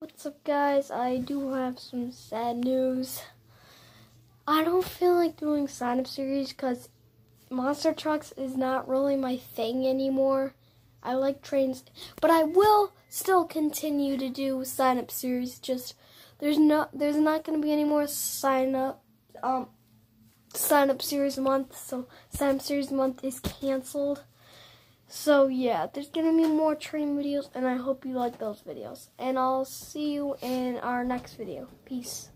What's up, guys? I do have some sad news. I don't feel like doing sign up series because monster trucks is not really my thing anymore. I like trains, but I will still continue to do sign up series. Just there's no, there's not going to be any more sign up, um, sign up series month. So sign up series month is canceled. So yeah, there's gonna be more train videos, and I hope you like those videos. And I'll see you in our next video. Peace.